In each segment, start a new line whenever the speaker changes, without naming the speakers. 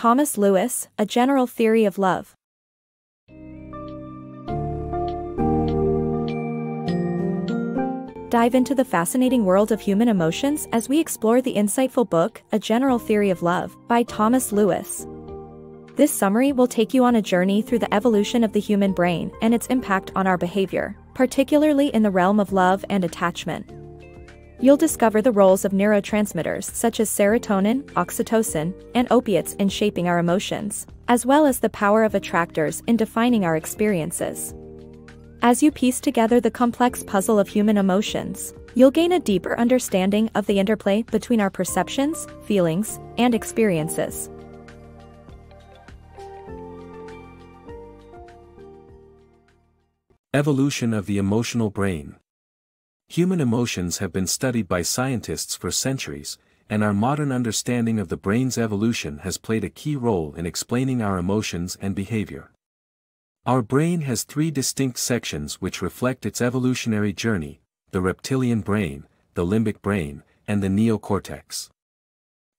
Thomas Lewis, A General Theory of Love. Dive into the fascinating world of human emotions as we explore the insightful book, A General Theory of Love, by Thomas Lewis. This summary will take you on a journey through the evolution of the human brain and its impact on our behavior, particularly in the realm of love and attachment. You'll discover the roles of neurotransmitters such as serotonin, oxytocin, and opiates in shaping our emotions, as well as the power of attractors in defining our experiences. As you piece together the complex puzzle of human emotions, you'll gain a deeper understanding of the interplay between our perceptions, feelings, and experiences.
Evolution of the emotional brain. Human emotions have been studied by scientists for centuries, and our modern understanding of the brain's evolution has played a key role in explaining our emotions and behavior. Our brain has three distinct sections which reflect its evolutionary journey, the reptilian brain, the limbic brain, and the neocortex.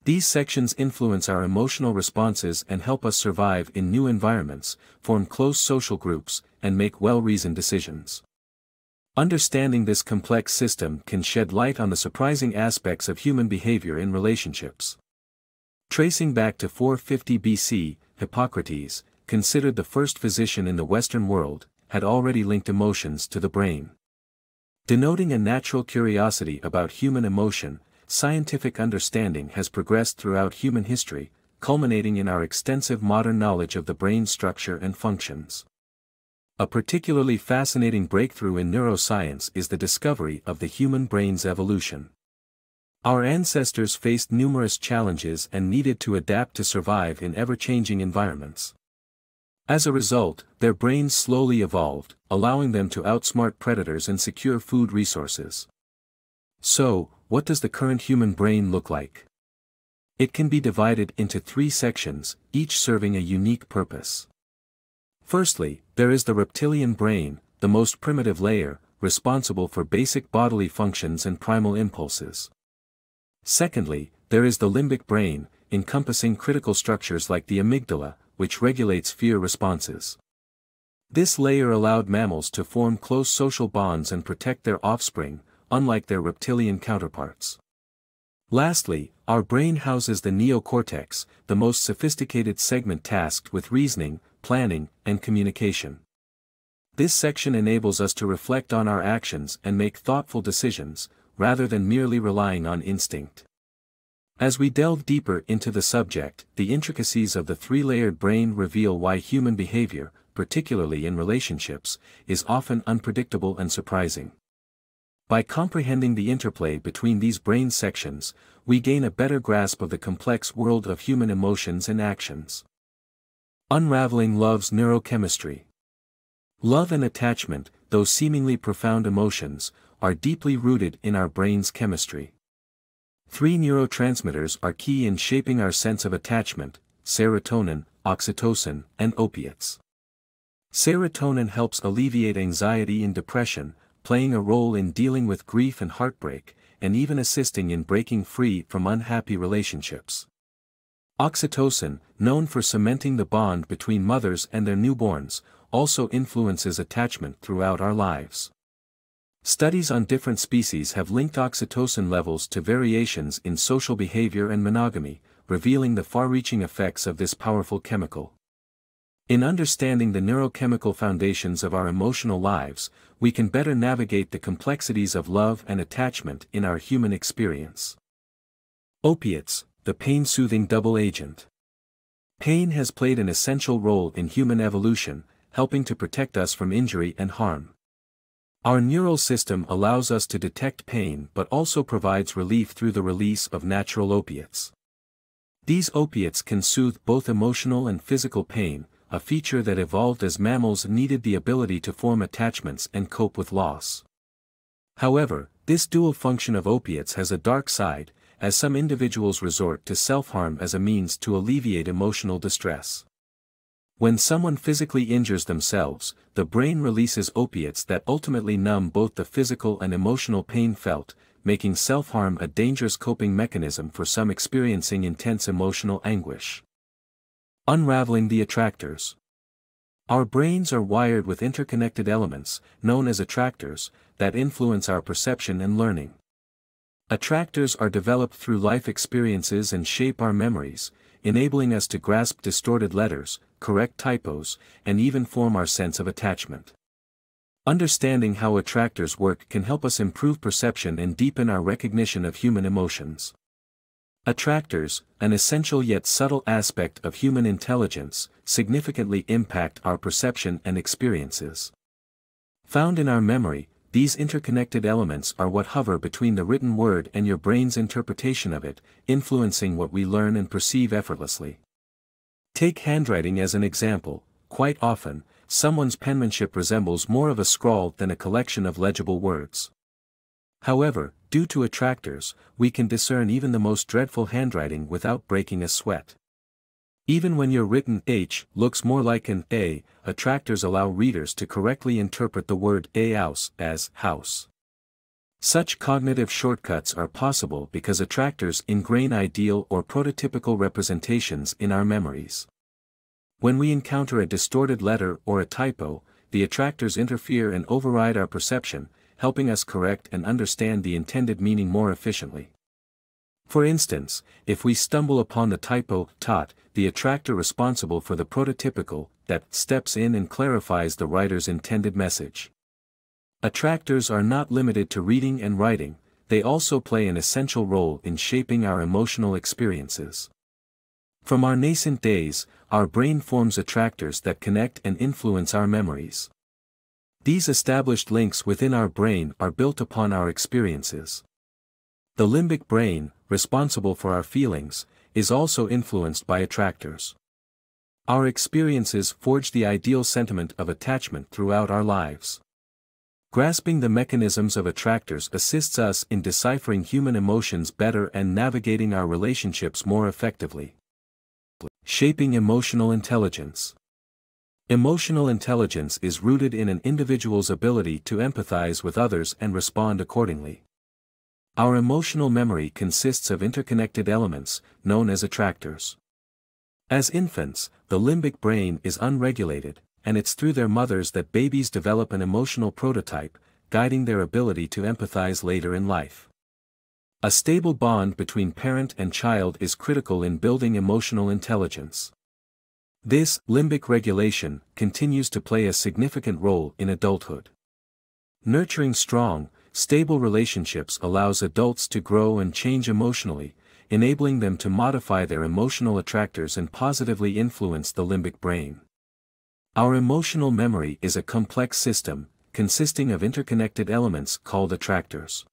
These sections influence our emotional responses and help us survive in new environments, form close social groups, and make well-reasoned decisions. Understanding this complex system can shed light on the surprising aspects of human behavior in relationships. Tracing back to 450 BC, Hippocrates, considered the first physician in the Western world, had already linked emotions to the brain. Denoting a natural curiosity about human emotion, scientific understanding has progressed throughout human history, culminating in our extensive modern knowledge of the brain's structure and functions. A particularly fascinating breakthrough in neuroscience is the discovery of the human brain's evolution. Our ancestors faced numerous challenges and needed to adapt to survive in ever-changing environments. As a result, their brains slowly evolved, allowing them to outsmart predators and secure food resources. So, what does the current human brain look like? It can be divided into three sections, each serving a unique purpose. Firstly, there is the reptilian brain, the most primitive layer, responsible for basic bodily functions and primal impulses. Secondly, there is the limbic brain, encompassing critical structures like the amygdala, which regulates fear responses. This layer allowed mammals to form close social bonds and protect their offspring, unlike their reptilian counterparts. Lastly, our brain houses the neocortex, the most sophisticated segment tasked with reasoning, planning, and communication. This section enables us to reflect on our actions and make thoughtful decisions, rather than merely relying on instinct. As we delve deeper into the subject, the intricacies of the three-layered brain reveal why human behavior, particularly in relationships, is often unpredictable and surprising. By comprehending the interplay between these brain sections, we gain a better grasp of the complex world of human emotions and actions. Unraveling Love's Neurochemistry Love and attachment, though seemingly profound emotions, are deeply rooted in our brain's chemistry. Three neurotransmitters are key in shaping our sense of attachment, serotonin, oxytocin, and opiates. Serotonin helps alleviate anxiety and depression, playing a role in dealing with grief and heartbreak, and even assisting in breaking free from unhappy relationships. Oxytocin, known for cementing the bond between mothers and their newborns, also influences attachment throughout our lives. Studies on different species have linked oxytocin levels to variations in social behavior and monogamy, revealing the far-reaching effects of this powerful chemical. In understanding the neurochemical foundations of our emotional lives, we can better navigate the complexities of love and attachment in our human experience. Opiates, the pain-soothing double agent. Pain has played an essential role in human evolution, helping to protect us from injury and harm. Our neural system allows us to detect pain but also provides relief through the release of natural opiates. These opiates can soothe both emotional and physical pain, a feature that evolved as mammals needed the ability to form attachments and cope with loss. However, this dual function of opiates has a dark side, as some individuals resort to self-harm as a means to alleviate emotional distress. When someone physically injures themselves, the brain releases opiates that ultimately numb both the physical and emotional pain felt, making self-harm a dangerous coping mechanism for some experiencing intense emotional anguish. Unraveling the attractors. Our brains are wired with interconnected elements, known as attractors, that influence our perception and learning. Attractors are developed through life experiences and shape our memories, enabling us to grasp distorted letters, correct typos, and even form our sense of attachment. Understanding how attractors work can help us improve perception and deepen our recognition of human emotions. Attractors, an essential yet subtle aspect of human intelligence, significantly impact our perception and experiences. Found in our memory, these interconnected elements are what hover between the written word and your brain's interpretation of it, influencing what we learn and perceive effortlessly. Take handwriting as an example, quite often, someone's penmanship resembles more of a scrawl than a collection of legible words. However, due to attractors, we can discern even the most dreadful handwriting without breaking a sweat. Even when your written H looks more like an A, attractors allow readers to correctly interpret the word a house as house. Such cognitive shortcuts are possible because attractors ingrain ideal or prototypical representations in our memories. When we encounter a distorted letter or a typo, the attractors interfere and override our perception, helping us correct and understand the intended meaning more efficiently. For instance, if we stumble upon the typo tot, the attractor responsible for the prototypical, that steps in and clarifies the writer's intended message. Attractors are not limited to reading and writing, they also play an essential role in shaping our emotional experiences. From our nascent days, our brain forms attractors that connect and influence our memories. These established links within our brain are built upon our experiences. The limbic brain, responsible for our feelings, is also influenced by attractors. Our experiences forge the ideal sentiment of attachment throughout our lives. Grasping the mechanisms of attractors assists us in deciphering human emotions better and navigating our relationships more effectively. Shaping emotional intelligence. Emotional intelligence is rooted in an individual's ability to empathize with others and respond accordingly. Our emotional memory consists of interconnected elements, known as attractors. As infants, the limbic brain is unregulated, and it's through their mothers that babies develop an emotional prototype, guiding their ability to empathize later in life. A stable bond between parent and child is critical in building emotional intelligence. This limbic regulation continues to play a significant role in adulthood. Nurturing strong, stable relationships allows adults to grow and change emotionally, enabling them to modify their emotional attractors and positively influence the limbic brain. Our emotional memory is a complex system, consisting of interconnected elements called attractors.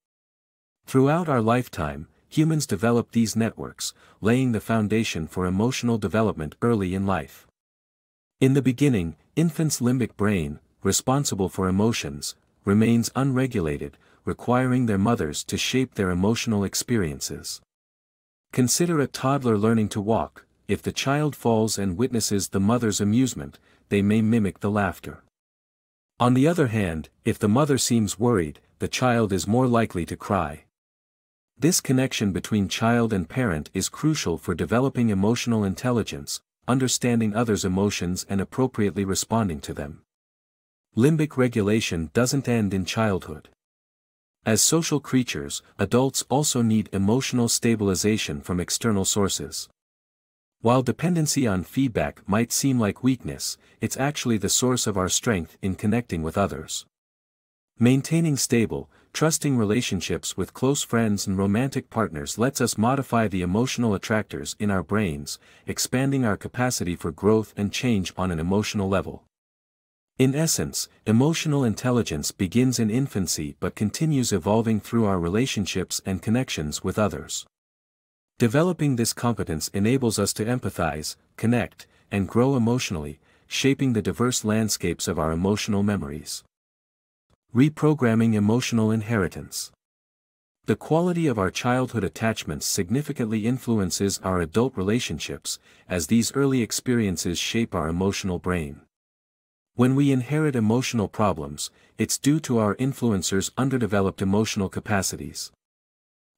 Throughout our lifetime, humans develop these networks, laying the foundation for emotional development early in life. In the beginning, infants' limbic brain, responsible for emotions, remains unregulated, requiring their mothers to shape their emotional experiences. Consider a toddler learning to walk, if the child falls and witnesses the mother's amusement, they may mimic the laughter. On the other hand, if the mother seems worried, the child is more likely to cry. This connection between child and parent is crucial for developing emotional intelligence, understanding others' emotions and appropriately responding to them. Limbic regulation doesn't end in childhood. As social creatures, adults also need emotional stabilization from external sources. While dependency on feedback might seem like weakness, it's actually the source of our strength in connecting with others. Maintaining stable, trusting relationships with close friends and romantic partners lets us modify the emotional attractors in our brains, expanding our capacity for growth and change on an emotional level. In essence, emotional intelligence begins in infancy but continues evolving through our relationships and connections with others. Developing this competence enables us to empathize, connect, and grow emotionally, shaping the diverse landscapes of our emotional memories. Reprogramming emotional inheritance. The quality of our childhood attachments significantly influences our adult relationships, as these early experiences shape our emotional brain. When we inherit emotional problems, it's due to our influencer's underdeveloped emotional capacities.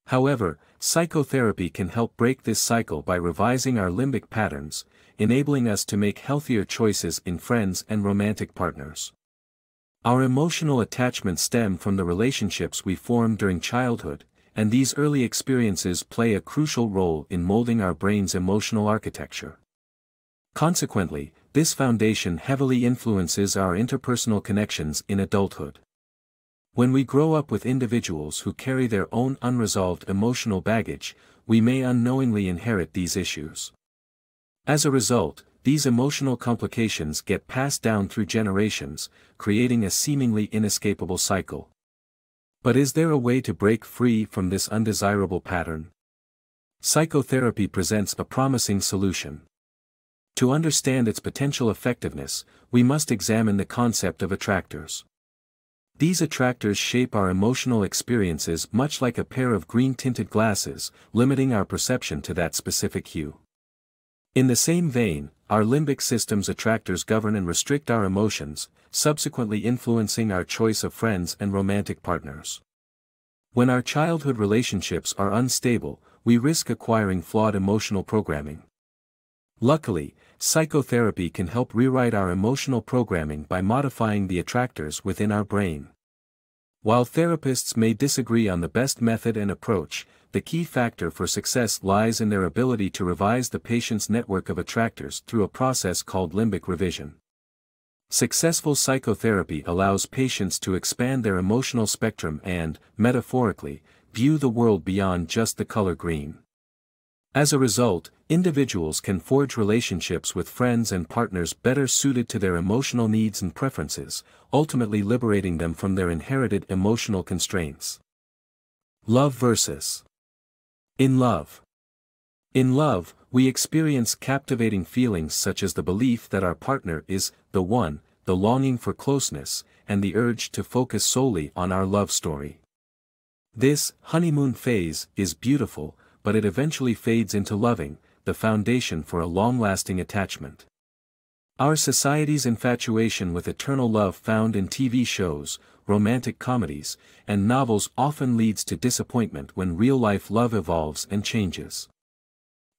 However, psychotherapy can help break this cycle by revising our limbic patterns, enabling us to make healthier choices in friends and romantic partners. Our emotional attachments stem from the relationships we form during childhood, and these early experiences play a crucial role in molding our brain's emotional architecture. Consequently, this foundation heavily influences our interpersonal connections in adulthood. When we grow up with individuals who carry their own unresolved emotional baggage, we may unknowingly inherit these issues. As a result, these emotional complications get passed down through generations, creating a seemingly inescapable cycle. But is there a way to break free from this undesirable pattern? Psychotherapy presents a promising solution. To understand its potential effectiveness, we must examine the concept of attractors. These attractors shape our emotional experiences much like a pair of green-tinted glasses, limiting our perception to that specific hue. In the same vein, our limbic system's attractors govern and restrict our emotions, subsequently influencing our choice of friends and romantic partners. When our childhood relationships are unstable, we risk acquiring flawed emotional programming. Luckily, psychotherapy can help rewrite our emotional programming by modifying the attractors within our brain. While therapists may disagree on the best method and approach, the key factor for success lies in their ability to revise the patient's network of attractors through a process called limbic revision. Successful psychotherapy allows patients to expand their emotional spectrum and, metaphorically, view the world beyond just the color green. As a result, individuals can forge relationships with friends and partners better suited to their emotional needs and preferences, ultimately liberating them from their inherited emotional constraints. Love versus In love. In love, we experience captivating feelings such as the belief that our partner is the one, the longing for closeness, and the urge to focus solely on our love story. This honeymoon phase is beautiful, but it eventually fades into loving, the foundation for a long-lasting attachment. Our society's infatuation with eternal love found in TV shows, romantic comedies, and novels often leads to disappointment when real-life love evolves and changes.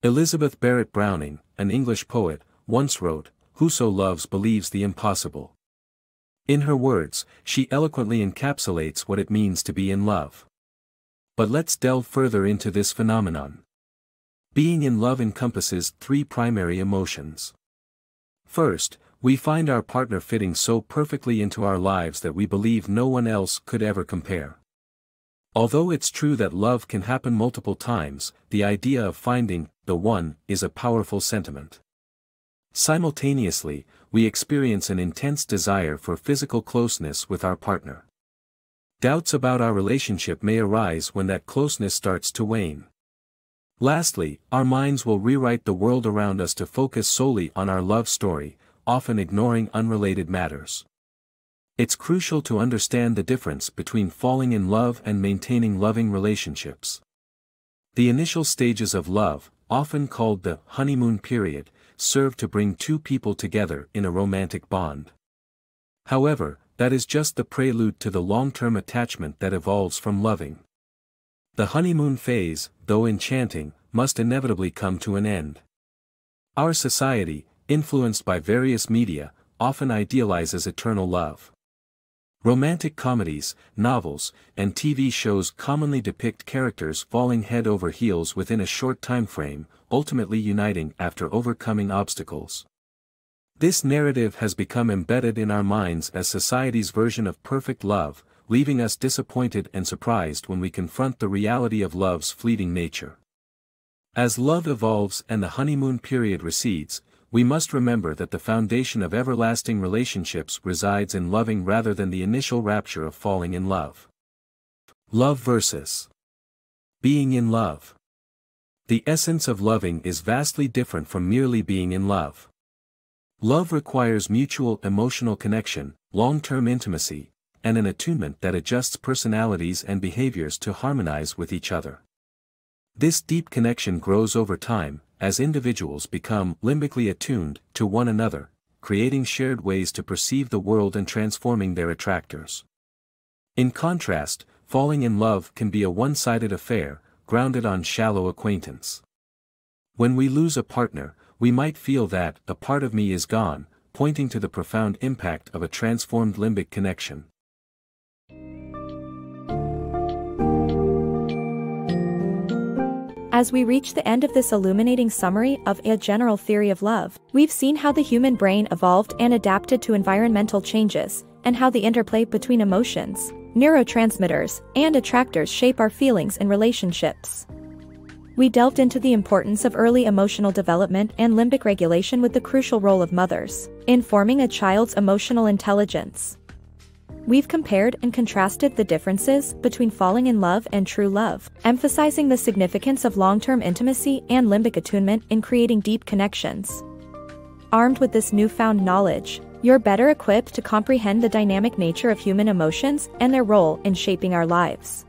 Elizabeth Barrett Browning, an English poet, once wrote, Whoso loves believes the impossible. In her words, she eloquently encapsulates what it means to be in love. But let's delve further into this phenomenon. Being in love encompasses three primary emotions. First, we find our partner fitting so perfectly into our lives that we believe no one else could ever compare. Although it's true that love can happen multiple times, the idea of finding the one is a powerful sentiment. Simultaneously, we experience an intense desire for physical closeness with our partner. Doubts about our relationship may arise when that closeness starts to wane. Lastly, our minds will rewrite the world around us to focus solely on our love story, often ignoring unrelated matters. It's crucial to understand the difference between falling in love and maintaining loving relationships. The initial stages of love, often called the honeymoon period, serve to bring two people together in a romantic bond. However, that is just the prelude to the long-term attachment that evolves from loving. The honeymoon phase, though enchanting, must inevitably come to an end. Our society, influenced by various media, often idealizes eternal love. Romantic comedies, novels, and TV shows commonly depict characters falling head over heels within a short time frame, ultimately uniting after overcoming obstacles. This narrative has become embedded in our minds as society's version of perfect love, leaving us disappointed and surprised when we confront the reality of love's fleeting nature. As love evolves and the honeymoon period recedes, we must remember that the foundation of everlasting relationships resides in loving rather than the initial rapture of falling in love. Love versus being in love. The essence of loving is vastly different from merely being in love. Love requires mutual emotional connection, long-term intimacy, and an attunement that adjusts personalities and behaviors to harmonize with each other. This deep connection grows over time, as individuals become limbically attuned to one another, creating shared ways to perceive the world and transforming their attractors. In contrast, falling in love can be a one-sided affair, grounded on shallow acquaintance. When we lose a partner, we might feel that a part of me is gone, pointing to the profound impact of a transformed limbic connection.
As we reach the end of this illuminating summary of a general theory of love, we've seen how the human brain evolved and adapted to environmental changes, and how the interplay between emotions, neurotransmitters, and attractors shape our feelings and relationships. We delved into the importance of early emotional development and limbic regulation with the crucial role of mothers in forming a child's emotional intelligence. We've compared and contrasted the differences between falling in love and true love, emphasizing the significance of long-term intimacy and limbic attunement in creating deep connections. Armed with this newfound knowledge, you're better equipped to comprehend the dynamic nature of human emotions and their role in shaping our lives.